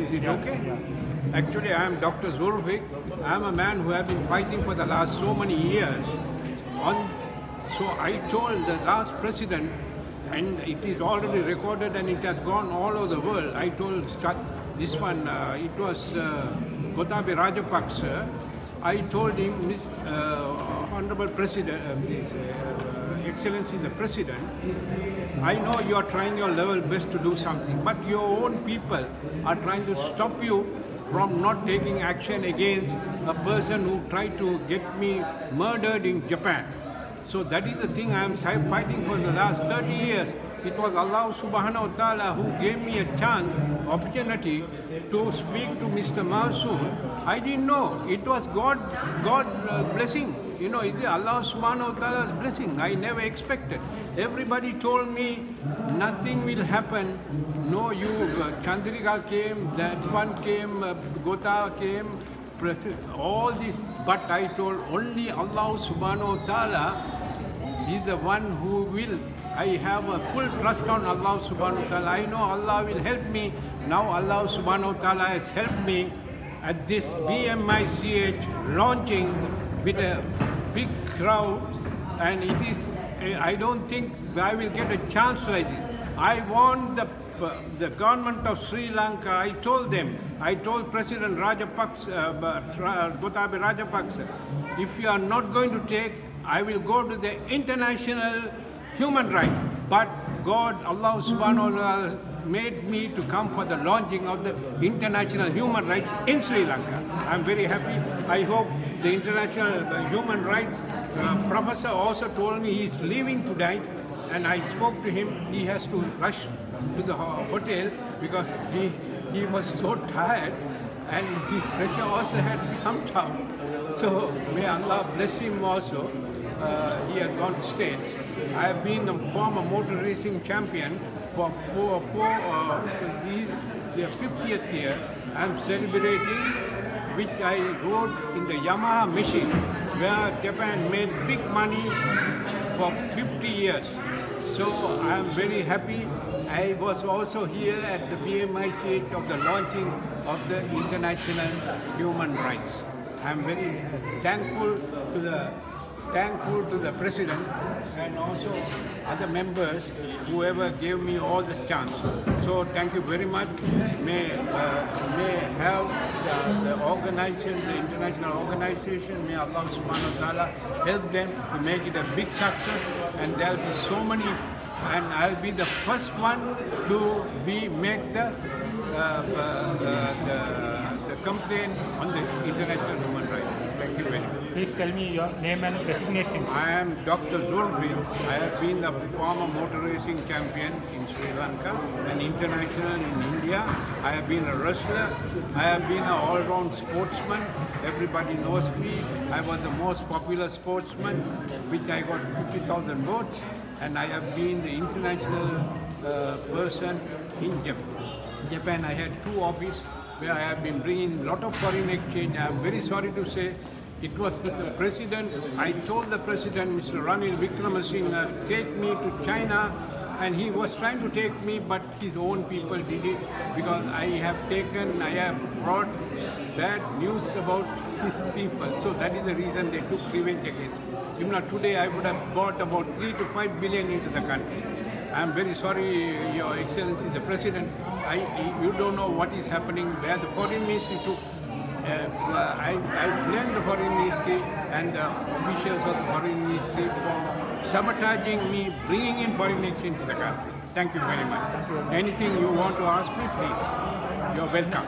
Is it okay? Actually, I am Dr. Zulfik. I am a man who have been fighting for the last so many years. On, so I told the last president, and it is already recorded and it has gone all over the world. I told this one, uh, it was uh, Gotabaya Rajapaksa. I told him, uh, Honorable President, uh, this, uh, Excellency the President, I know you are trying your level best to do something, but your own people are trying to stop you from not taking action against a person who tried to get me murdered in Japan. So that is the thing I am fighting for the last 30 years. It was Allah subhanahu wa ta'ala who gave me a chance, opportunity to speak to Mr. Masood. I didn't know. It was God, God uh, blessing. You know, it's Allah subhanahu wa ta'ala's blessing. I never expected. Everybody told me nothing will happen. No, you, uh, Chandrika came, that one came, uh, Gota came, all this. But I told only Allah subhanahu wa ta'ala is the one who will I have a full trust on Allah subhanahu wa ta'ala. I know Allah will help me. Now Allah subhanahu wa ta'ala has helped me at this BMICH launching with a big crowd and it is, I don't think I will get a chance like this. I want the, the government of Sri Lanka, I told them, I told President Rajapaksa, uh, Rajapaksa, if you are not going to take, I will go to the international human rights. But God, Allah subhanahu wa ta'ala made me to come for the launching of the international human rights in Sri Lanka. I'm very happy. I hope the international human rights uh, professor also told me he's leaving tonight and I spoke to him. He has to rush to the hotel because he, he was so tired and his pressure also had come down. So may Allah bless him also. Uh, he has gone to States. I have been a former motor racing champion for four, four uh, the, the 50th year. I am celebrating which I rode in the Yamaha machine where Japan made big money for 50 years. So I am very happy. I was also here at the BMICH of the launching of the International Human Rights. I am very thankful to the thankful to the President and also other members, whoever gave me all the chance. So thank you very much. May, uh, may have the, the organization, the international organization, may Allah subhanahu wa ta'ala help them to make it a big success and there'll be so many and I'll be the first one to be make the, uh, uh, the, the complaint on the international human rights. You very much. Please tell me your name and designation. I am Dr. Zulfik. I have been the former motor racing champion in Sri Lanka and international in India. I have been a wrestler. I have been an all-round sportsman. Everybody knows me. I was the most popular sportsman, which I got 50,000 votes. And I have been the international uh, person in Japan. Japan, I had two offices where I have been bringing a lot of foreign exchange. I am very sorry to say it was with the president. I told the president, Mr. Ranil Wickremesinghe, take me to China. And he was trying to take me, but his own people did it because I have taken, I have brought bad news about his people. So that is the reason they took revenge against me. Today, I would have brought about three to five billion into the country. I am very sorry, Your Excellency, the President. I, you don't know what is happening, where the foreign ministry took uh, I, I blame the foreign and the officials of the foreign ministry for sabotaging me, bringing in foreign exchange to the country. Thank you very much. Anything you want to ask me, please. You're welcome.